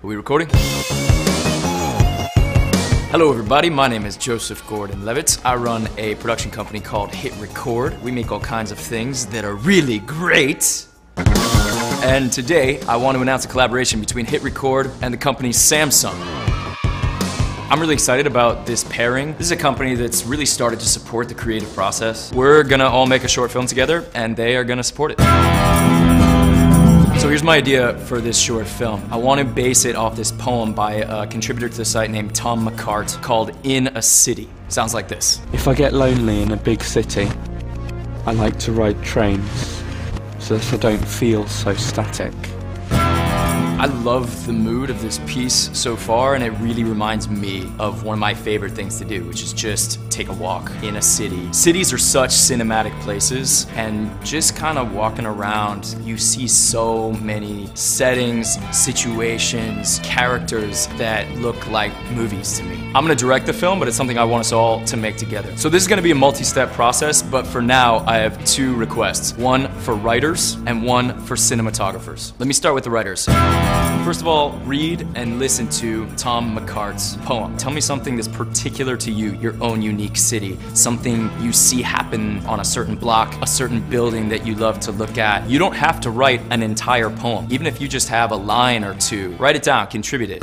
Are we recording? Hello, everybody. My name is Joseph Gordon Levitt. I run a production company called Hit Record. We make all kinds of things that are really great. And today, I want to announce a collaboration between Hit Record and the company Samsung. I'm really excited about this pairing. This is a company that's really started to support the creative process. We're gonna all make a short film together, and they are gonna support it. So here's my idea for this short film. I want to base it off this poem by a contributor to the site named Tom McCart called In a City. Sounds like this. If I get lonely in a big city, I like to ride trains so that I don't feel so static. I love the mood of this piece so far, and it really reminds me of one of my favorite things to do, which is just take a walk in a city. Cities are such cinematic places, and just kind of walking around, you see so many settings, situations, characters that look like movies to me. I'm gonna direct the film, but it's something I want us all to make together. So this is gonna be a multi-step process, but for now, I have two requests. One for writers and one for cinematographers. Let me start with the writers. First of all, read and listen to Tom McCart's poem. Tell me something that's particular to you, your own unique city, something you see happen on a certain block, a certain building that you love to look at. You don't have to write an entire poem. Even if you just have a line or two, write it down, contribute it.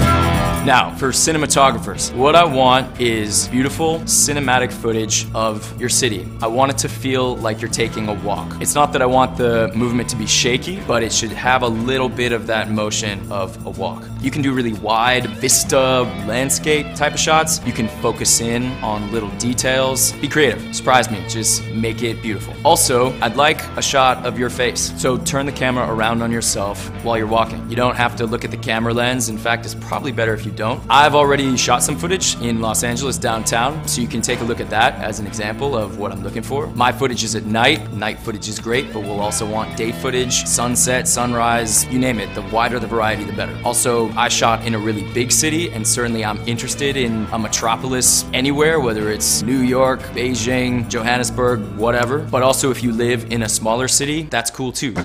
Now, for cinematographers, what I want is beautiful cinematic footage of your city. I want it to feel like you're taking a walk. It's not that I want the movement to be shaky, but it should have a little bit of that motion of a walk. You can do really wide vista landscape type of shots. You can focus in on little details. Be creative, surprise me, just make it beautiful. Also, I'd like a shot of your face. So turn the camera around on yourself while you're walking. You don't have to look at the camera lens. In fact, it's probably better if you don't. I've already shot some footage in Los Angeles downtown, so you can take a look at that as an example of what I'm looking for. My footage is at night. Night footage is great, but we'll also want day footage, sunset, sunrise, you name it. The wider the variety, the better. Also, I shot in a really big city, and certainly I'm interested in a metropolis anywhere, whether it's New York, Beijing, Johannesburg, whatever. But also, if you live in a smaller city, that's cool too.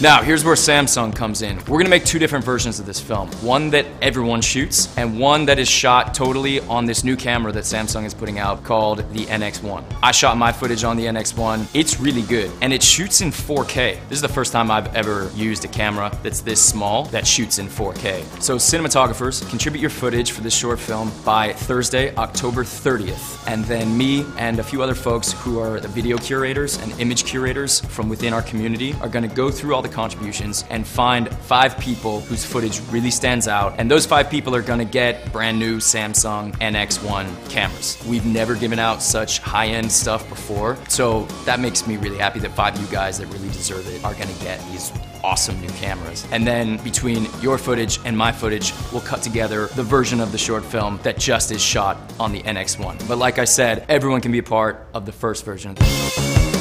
Now, here's where Samsung comes in. We're gonna make two different versions of this film. One that everyone shoots, and one that is shot totally on this new camera that Samsung is putting out called the NX1. I shot my footage on the NX1. It's really good, and it shoots in 4K. This is the first time I've ever used a camera that's this small that shoots in 4K. So cinematographers, contribute your footage for this short film by Thursday, October 30th. And then me and a few other folks who are the video curators and image curators from within our community are gonna go through all the contributions and find five people whose footage really stands out. And those five people are gonna get brand new Samsung NX1 cameras. We've never given out such high-end stuff before. So that makes me really happy that five of you guys that really deserve it are gonna get these awesome new cameras. And then between your footage and my footage, we'll cut together the version of the short film that just is shot on the NX1. But like I said, everyone can be a part of the first version.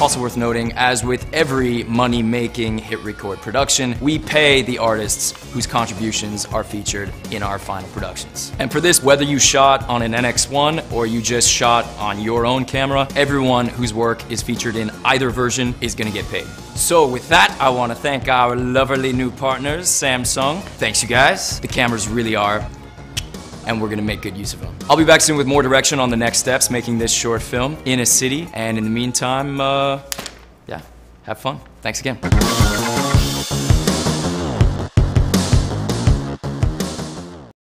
Also worth noting, as with every money-making hit record production, we pay the artists whose contributions are featured in our final productions. And for this, whether you shot on an NX1 or you just shot on your own camera, everyone whose work is featured in either version is gonna get paid. So with that, I wanna thank our lovely new partners, Samsung. Thanks you guys. The cameras really are and we're gonna make good use of them. I'll be back soon with more direction on the next steps making this short film in a city. And in the meantime, uh, yeah, have fun. Thanks again.